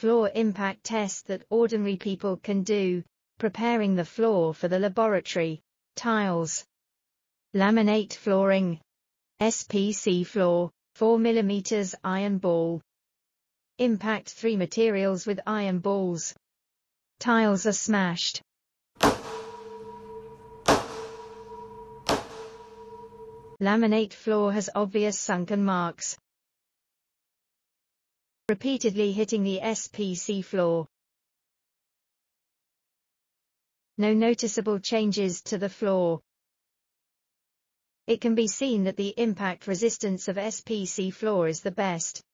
floor impact test that ordinary people can do, preparing the floor for the laboratory. Tiles. Laminate flooring. SPC floor, 4 mm iron ball. Impact 3 materials with iron balls. Tiles are smashed. Laminate floor has obvious sunken marks. Repeatedly hitting the SPC floor. No noticeable changes to the floor. It can be seen that the impact resistance of SPC floor is the best.